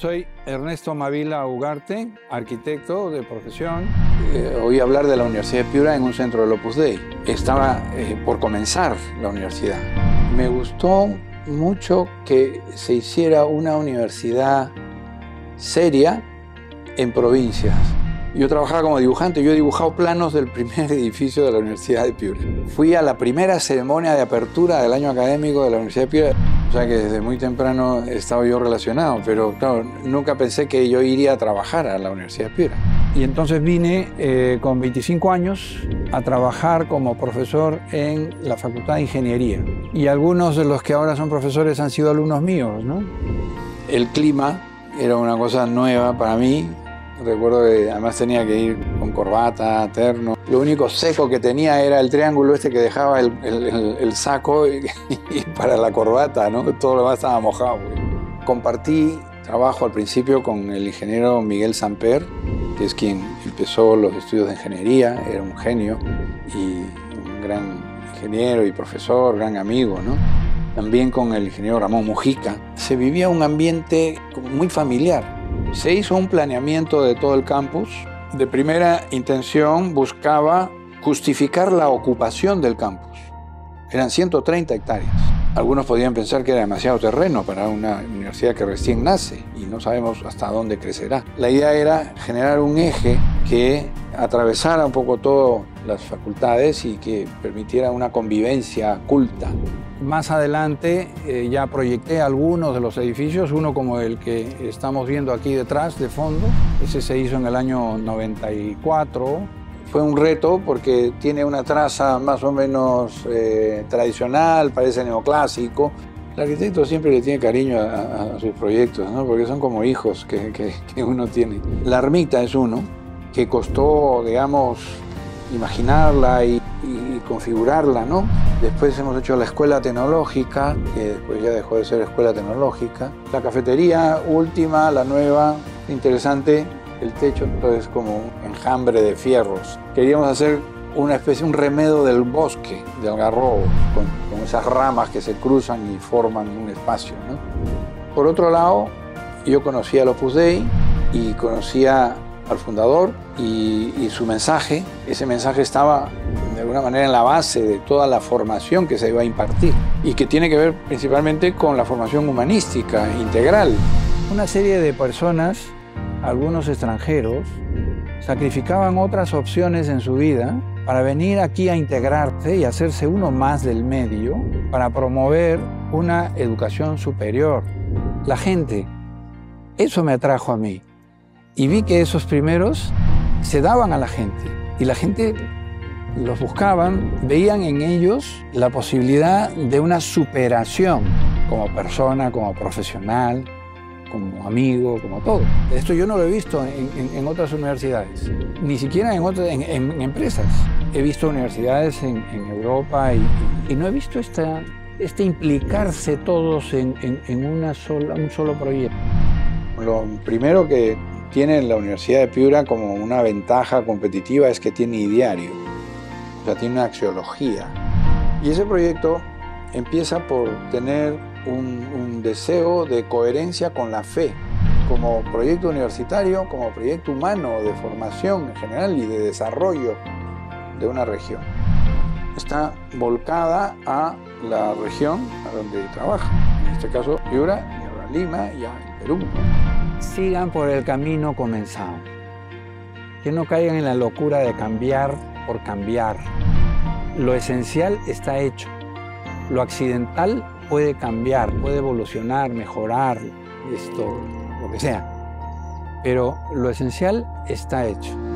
Soy Ernesto Mavila Ugarte, arquitecto de profesión. Eh, oí hablar de la Universidad de Piura en un centro del Opus Dei. Estaba eh, por comenzar la universidad. Me gustó mucho que se hiciera una universidad seria en provincias. Yo trabajaba como dibujante, yo he dibujado planos del primer edificio de la Universidad de Piura. Fui a la primera ceremonia de apertura del año académico de la Universidad de Piura. O sea que desde muy temprano estaba yo relacionado, pero claro, nunca pensé que yo iría a trabajar a la Universidad de Piura. Y entonces vine eh, con 25 años a trabajar como profesor en la Facultad de Ingeniería. Y algunos de los que ahora son profesores han sido alumnos míos, ¿no? El clima era una cosa nueva para mí. Recuerdo que además tenía que ir con corbata, terno. Lo único seco que tenía era el triángulo este que dejaba el, el, el saco y, y, para la corbata, ¿no? Todo lo demás estaba mojado. Compartí trabajo al principio con el ingeniero Miguel Samper, que es quien empezó los estudios de ingeniería, era un genio y un gran ingeniero y profesor, gran amigo, ¿no? También con el ingeniero Ramón Mujica. Se vivía un ambiente muy familiar. Se hizo un planeamiento de todo el campus. De primera intención buscaba justificar la ocupación del campus. Eran 130 hectáreas. Algunos podían pensar que era demasiado terreno para una universidad que recién nace y no sabemos hasta dónde crecerá. La idea era generar un eje que atravesara un poco todas las facultades y que permitiera una convivencia culta. Más adelante eh, ya proyecté algunos de los edificios, uno como el que estamos viendo aquí detrás de fondo. Ese se hizo en el año 94, fue un reto porque tiene una traza más o menos eh, tradicional, parece neoclásico. El arquitecto siempre le tiene cariño a, a sus proyectos, ¿no? porque son como hijos que, que, que, uno tiene. La ermita es uno que costó, digamos, imaginarla y, y, configurarla. ¿no? Después hemos hecho la escuela tecnológica, que después ya dejó de ser escuela tecnológica. La cafetería última, la nueva, interesante, el techo es como un enjambre de fierros. Queríamos hacer una especie, un remedo del bosque, del algarrobo, con, con esas ramas que se cruzan y forman un espacio. ¿no? Por otro lado, yo conocía al Opus Dei y conocía al fundador y, su mensaje. Ese mensaje estaba de alguna manera en la base de toda la formación que se iba a impartir y que tiene que ver principalmente con la formación humanística integral. Una serie de personas algunos extranjeros sacrificaban otras opciones en su vida para venir aquí a integrarse y hacerse uno más del medio para promover una educación superior. La gente, eso me atrajo a mí. Y vi que esos primeros se daban a la gente y la gente los buscaban, veían en ellos la posibilidad de una superación como persona, como profesional, como amigo, como todo. Esto yo no lo he visto en, otras universidades, ni siquiera en, otras, en, empresas. He visto universidades en, Europa y, y, no he visto esta, este implicarse todos en, una sola, un solo proyecto. Lo primero que tiene la Universidad de Piura como una ventaja competitiva es que tiene ideario, o sea, tiene una axiología. Y ese proyecto empieza por tener un, deseo de coherencia con la fe, como proyecto universitario, como proyecto humano de formación en general y de desarrollo de una región. Está volcada a la región a donde trabaja, en este caso Piura, Lima y a Perú. Sigan por el camino comenzado. Que no caigan en la locura de cambiar por cambiar. Lo esencial está hecho. Lo accidental puede cambiar, puede evolucionar, mejorar, esto, lo que sea. Pero lo esencial está hecho.